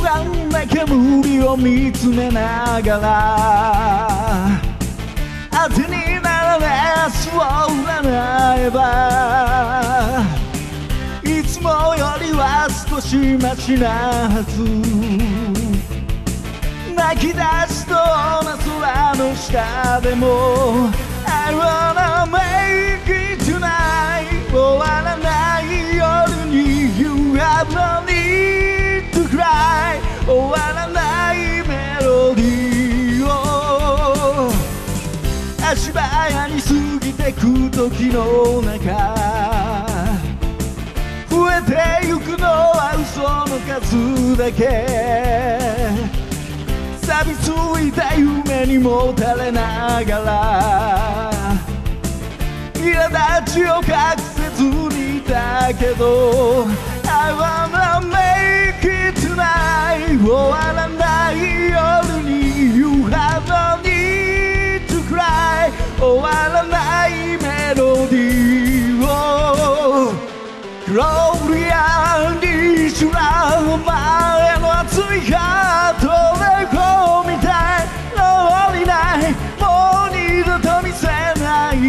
月を見つめながら当てにならレースを占えばいつもよりは少しマシなはず。泣き出しそうな空の下でも I wanna make it tonight 終わらない夜に You have no 終わらないメロディーを足早に過ぎてく時の中。増えてゆくのは嘘の数だけ。錆びついた夢にもたれながら。苛立ちを隠せずにいたけど。I wanna make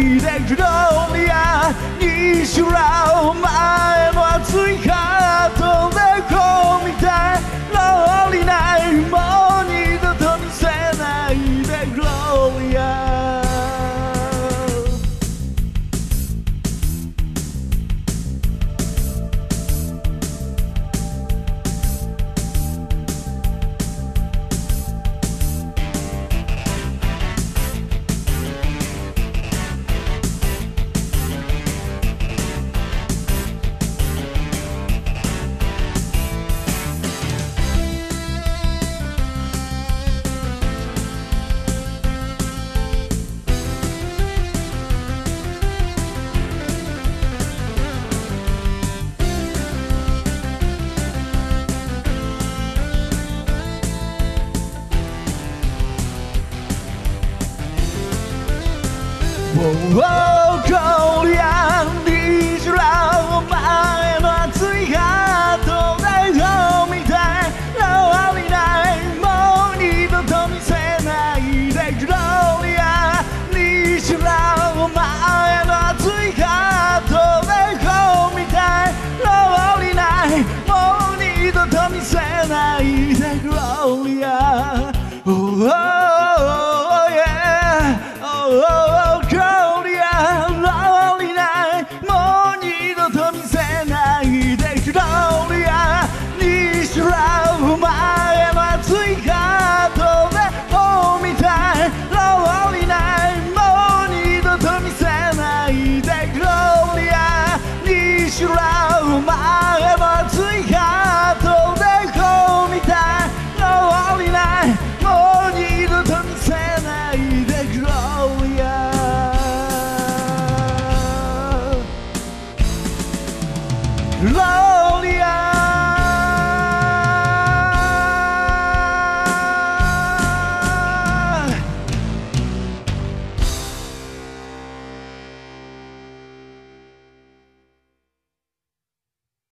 ないでグローリアにしらお前の熱いハートもうこりゃにじらお前の熱いハートで読みたい変わりないもう二度と見せないでグローリアにじらお前の熱いハートで読みたい変わりないもう二度と見せないでグローリア Oh, oh.